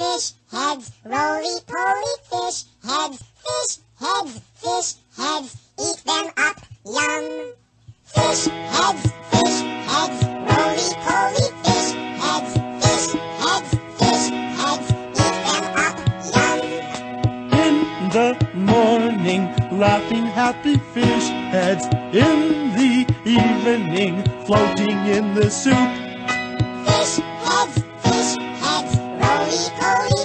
fish heads, roly poly fish heads, fish heads, fish heads, eat them up, yum. Fish heads, fish heads, roly poly fish heads, fish heads, fish heads, eat them up, yum. In the morning, laughing happy fish heads. In the evening, floating in the soup. Fish heads, Oe, oe.